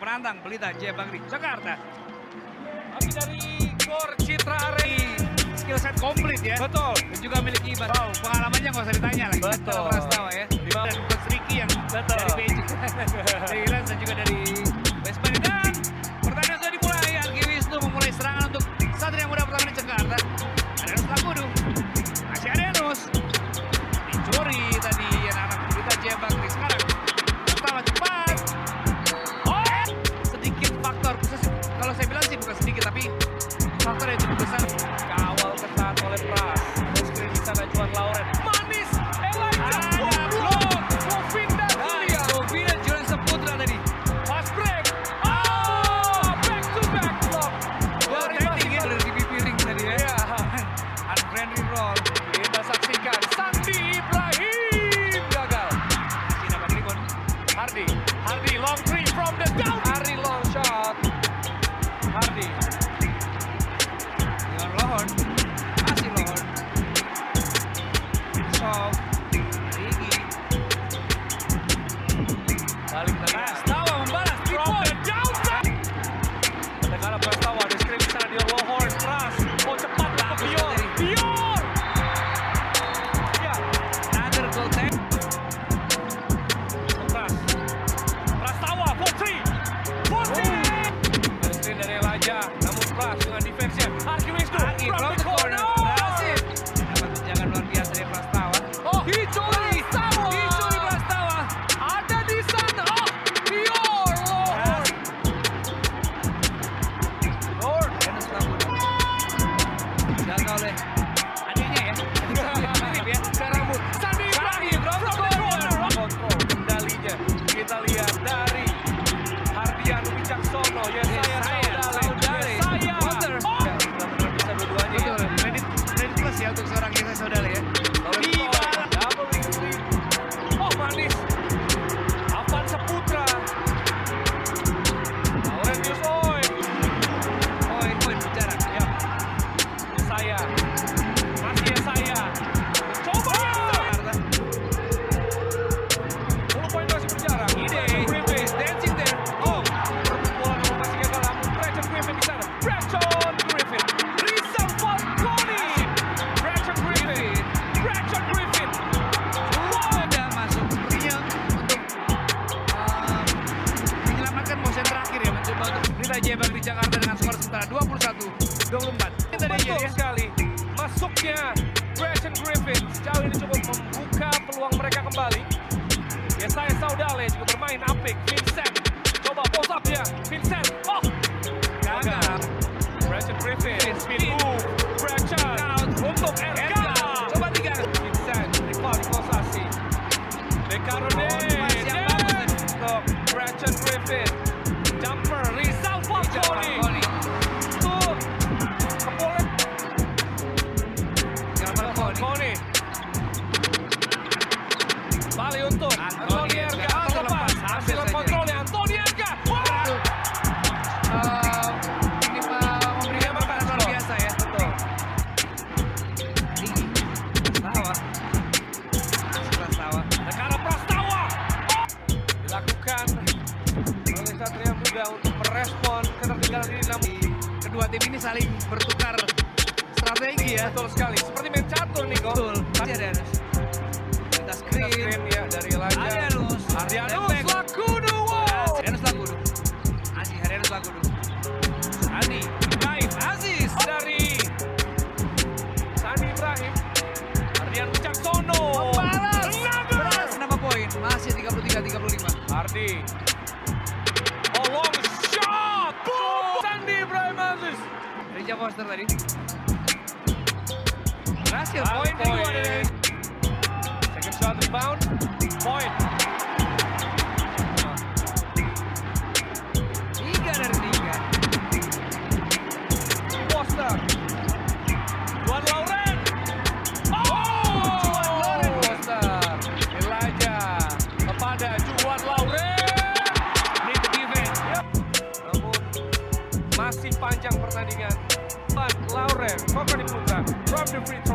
penantang Pelita J. Bangri Jakarta. Tapi dari Gor Citra Areni, skill set komplit ya. Betul. Dan juga memiliki wow. pengalamannya nggak usah ditanya lagi. Betul. Prastawa ya. Dan Coach Ricky yang Betul. dari Beijing. dari Iran dan juga dari West Bandit. Dan pertandingan sudah dimulai. Anggi Wisnu memulai serangan untuk Satria Muda pertama di Jakarta. Ada Lakudu. Masih ada Nus. Dicuri tadi. Passare tutto sempre back on defense. jangan Jakarta dengan skor sementara 21 24. Ini tadi ya. sekali masuknya Gresham Griffin sejauh ini cukup membuka peluang mereka kembali. Yesaya Saudale juga bermain apik. Vincent coba post up ya. Vincent Hardy. Hardi. Oh, long shot! Boom! Sandi Ibrahimovic. Rica Foster tadi. Gracias. Point, point. Second shot rebound. Point. from the rich.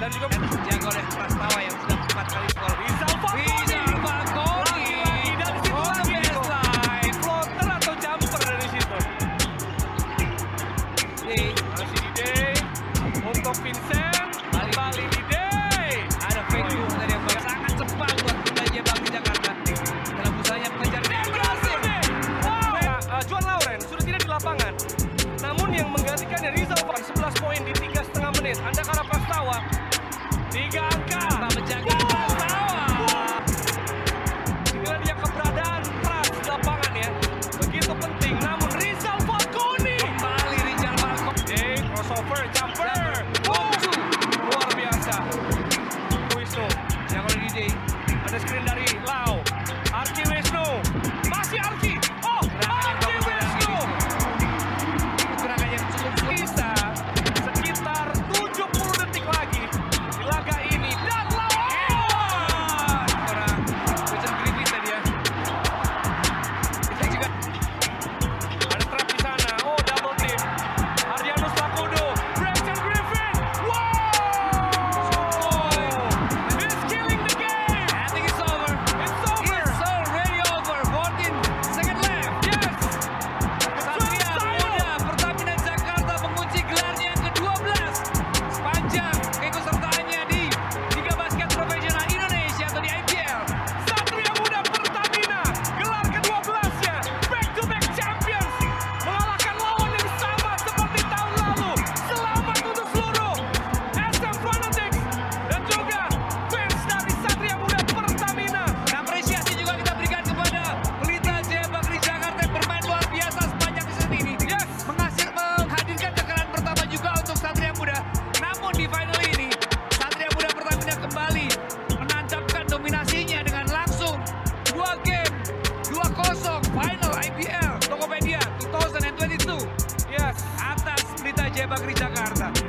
dan juga dijaga oleh Prastawa yang sudah empat kali gol Liga, cara! lleva grita garda